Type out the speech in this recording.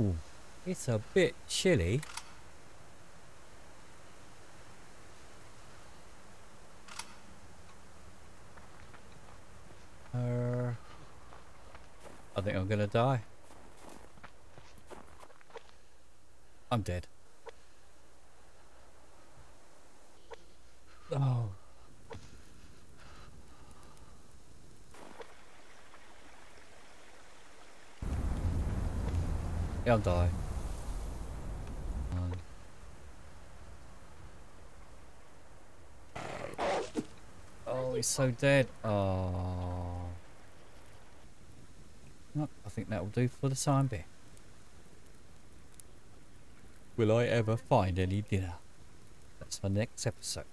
Ooh, it's a bit chilly. Uh, I think I'm gonna die. I'm dead. Oh. I'll die. Oh, he's so dead. Oh. I think that will do for the time being. Will I ever find any dinner? That's the next episode.